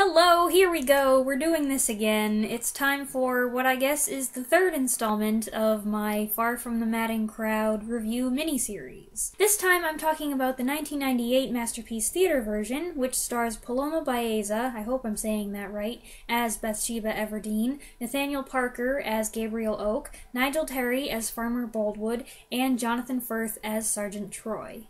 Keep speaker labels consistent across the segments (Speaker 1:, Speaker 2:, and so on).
Speaker 1: Hello, here we go. We're doing this again. It's time for what I guess is the third installment of my Far From the Madding Crowd review miniseries. This time I'm talking about the 1998 Masterpiece Theater version, which stars Paloma Baeza, I hope I'm saying that right, as Bathsheba Everdene, Nathaniel Parker as Gabriel Oak, Nigel Terry as Farmer Boldwood, and Jonathan Firth as Sergeant Troy.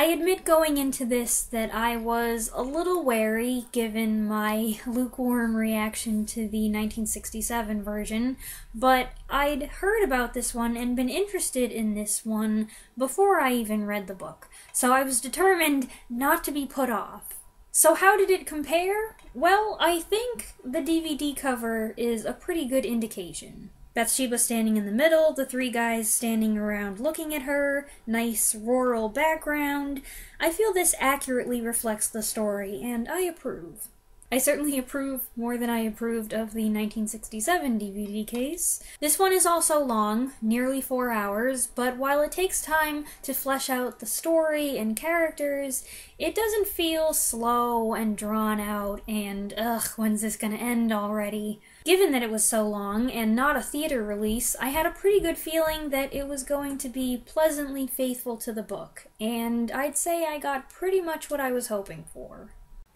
Speaker 1: I admit going into this that I was a little wary given my lukewarm reaction to the 1967 version, but I'd heard about this one and been interested in this one before I even read the book, so I was determined not to be put off. So, how did it compare? Well, I think the DVD cover is a pretty good indication. Bathsheba standing in the middle, the three guys standing around looking at her, nice rural background. I feel this accurately reflects the story, and I approve. I certainly approve more than I approved of the 1967 DVD case. This one is also long, nearly four hours, but while it takes time to flesh out the story and characters, it doesn't feel slow and drawn out and, ugh, when's this gonna end already? Given that it was so long and not a theater release, I had a pretty good feeling that it was going to be pleasantly faithful to the book, and I'd say I got pretty much what I was hoping for.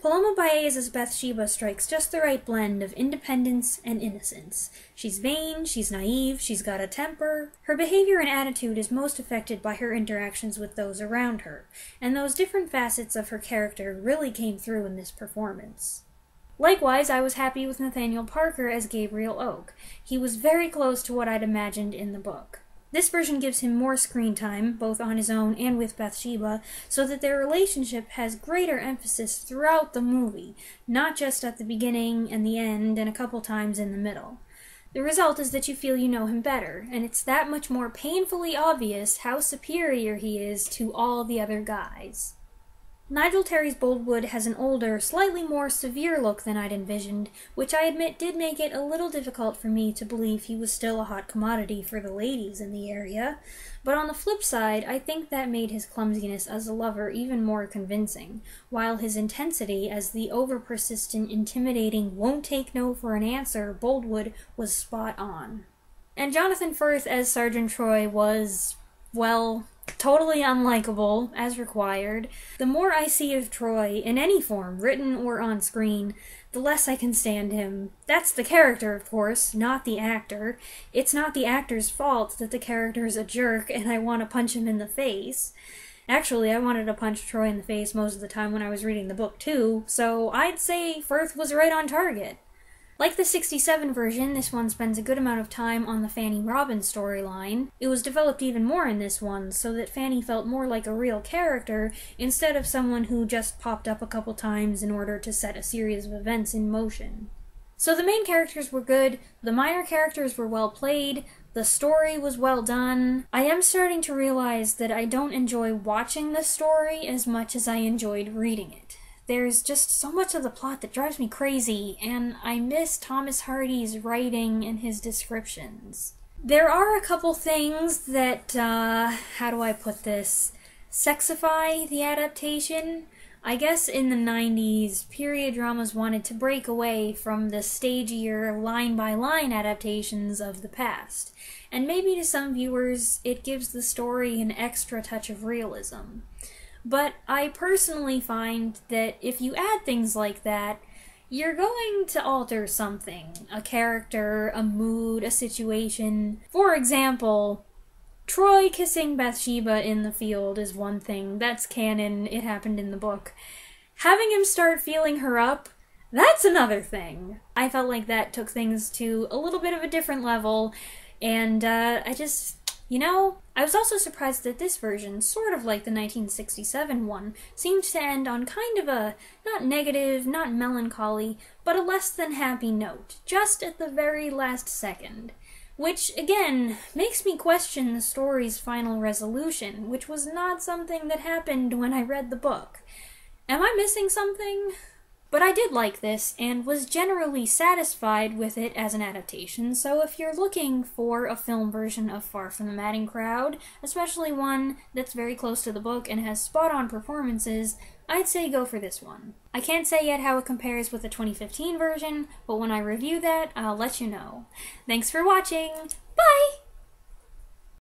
Speaker 1: Paloma Baeza's Bathsheba strikes just the right blend of independence and innocence. She's vain, she's naive, she's got a temper. Her behavior and attitude is most affected by her interactions with those around her, and those different facets of her character really came through in this performance. Likewise, I was happy with Nathaniel Parker as Gabriel Oak. He was very close to what I'd imagined in the book. This version gives him more screen time, both on his own and with Bathsheba, so that their relationship has greater emphasis throughout the movie, not just at the beginning and the end and a couple times in the middle. The result is that you feel you know him better, and it's that much more painfully obvious how superior he is to all the other guys. Nigel Terry's Boldwood has an older, slightly more severe look than I'd envisioned, which I admit did make it a little difficult for me to believe he was still a hot commodity for the ladies in the area. But on the flip side, I think that made his clumsiness as a lover even more convincing, while his intensity as the over persistent, intimidating, won't take no for an answer Boldwood was spot on. And Jonathan Firth as Sergeant Troy was, well, totally unlikable, as required. The more I see of Troy, in any form, written or on screen, the less I can stand him. That's the character, of course, not the actor. It's not the actor's fault that the character's a jerk and I want to punch him in the face. Actually, I wanted to punch Troy in the face most of the time when I was reading the book, too, so I'd say Firth was right on target. Like the 67 version, this one spends a good amount of time on the Fanny Robin storyline. It was developed even more in this one, so that Fanny felt more like a real character instead of someone who just popped up a couple times in order to set a series of events in motion. So the main characters were good, the minor characters were well played, the story was well done. I am starting to realize that I don't enjoy watching the story as much as I enjoyed reading it. There's just so much of the plot that drives me crazy, and I miss Thomas Hardy's writing and his descriptions. There are a couple things that, uh, how do I put this, sexify the adaptation. I guess in the 90s, period dramas wanted to break away from the stagier, line by line adaptations of the past. And maybe to some viewers, it gives the story an extra touch of realism. But I personally find that if you add things like that, you're going to alter something a character, a mood, a situation. For example, Troy kissing Bathsheba in the field is one thing. That's canon, it happened in the book. Having him start feeling her up, that's another thing. I felt like that took things to a little bit of a different level, and uh, I just you know, I was also surprised that this version, sort of like the 1967 one, seemed to end on kind of a not negative, not melancholy, but a less than happy note, just at the very last second. Which, again, makes me question the story's final resolution, which was not something that happened when I read the book. Am I missing something? But I did like this, and was generally satisfied with it as an adaptation, so if you're looking for a film version of Far From the Madding Crowd, especially one that's very close to the book and has spot on performances, I'd say go for this one. I can't say yet how it compares with the 2015 version, but when I review that, I'll let you know. Thanks for watching! Bye!